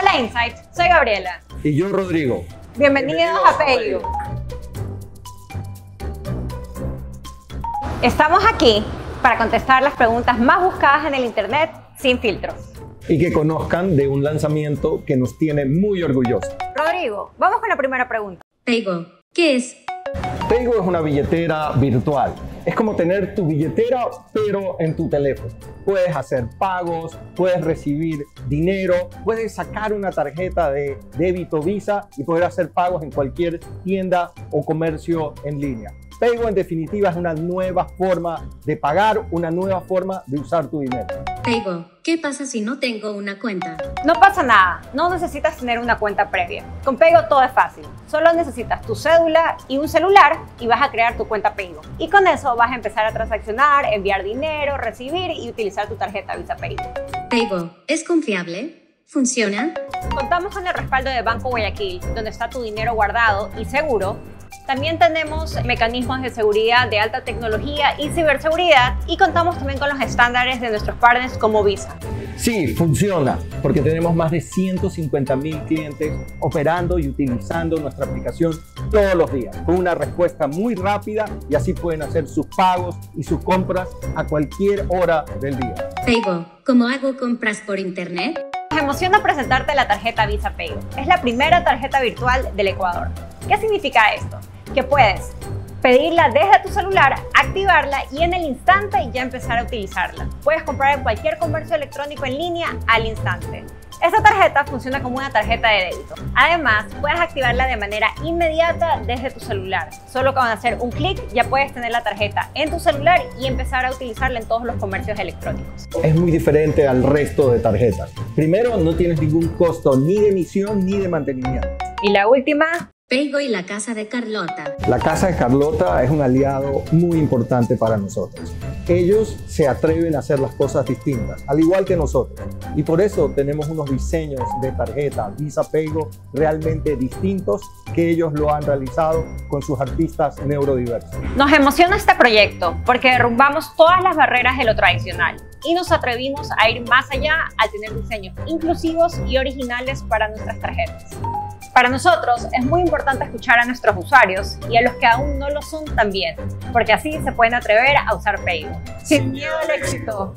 Hola Insights, soy Gabriela. Y yo Rodrigo. Bienvenidos a Payu. Estamos aquí para contestar las preguntas más buscadas en el Internet sin filtros. Y que conozcan de un lanzamiento que nos tiene muy orgullosos. Rodrigo, vamos con la primera pregunta. Paygo, ¿qué es? Paygo es una billetera virtual. Es como tener tu billetera, pero en tu teléfono. Puedes hacer pagos, puedes recibir dinero, puedes sacar una tarjeta de débito Visa y poder hacer pagos en cualquier tienda o comercio en línea. Paygo en definitiva es una nueva forma de pagar, una nueva forma de usar tu dinero. Paygo, ¿qué pasa si no tengo una cuenta? No pasa nada, no necesitas tener una cuenta previa. Con Paygo todo es fácil. Solo necesitas tu cédula y un celular y vas a crear tu cuenta Paygo. Y con eso vas a empezar a transaccionar, enviar dinero, recibir y utilizar tu tarjeta Visa Paygo. Paygo, ¿es confiable? ¿Funciona? Contamos con el respaldo de Banco Guayaquil, donde está tu dinero guardado y seguro también tenemos mecanismos de seguridad de alta tecnología y ciberseguridad y contamos también con los estándares de nuestros partners como Visa. Sí, funciona, porque tenemos más de 150 mil clientes operando y utilizando nuestra aplicación todos los días, con una respuesta muy rápida y así pueden hacer sus pagos y sus compras a cualquier hora del día. Paygo, ¿cómo hago compras por internet? Nos emociona presentarte la tarjeta Visa Paygo. Es la primera tarjeta virtual del Ecuador. ¿Qué significa esto? Que puedes pedirla desde tu celular, activarla y en el instante ya empezar a utilizarla. Puedes comprar en cualquier comercio electrónico en línea al instante. Esta tarjeta funciona como una tarjeta de débito. Además, puedes activarla de manera inmediata desde tu celular. Solo con hacer un clic ya puedes tener la tarjeta en tu celular y empezar a utilizarla en todos los comercios electrónicos. Es muy diferente al resto de tarjetas. Primero, no tienes ningún costo ni de emisión ni de mantenimiento. Y la última, Paygo y la casa de Carlota. La casa de Carlota es un aliado muy importante para nosotros. Ellos se atreven a hacer las cosas distintas, al igual que nosotros. Y por eso tenemos unos diseños de tarjeta Visa Paygo realmente distintos que ellos lo han realizado con sus artistas neurodiversos. Nos emociona este proyecto porque derrumbamos todas las barreras de lo tradicional y nos atrevimos a ir más allá al tener diseños inclusivos y originales para nuestras tarjetas. Para nosotros es muy importante escuchar a nuestros usuarios y a los que aún no lo son también, porque así se pueden atrever a usar PayGo. Sin miedo al éxito.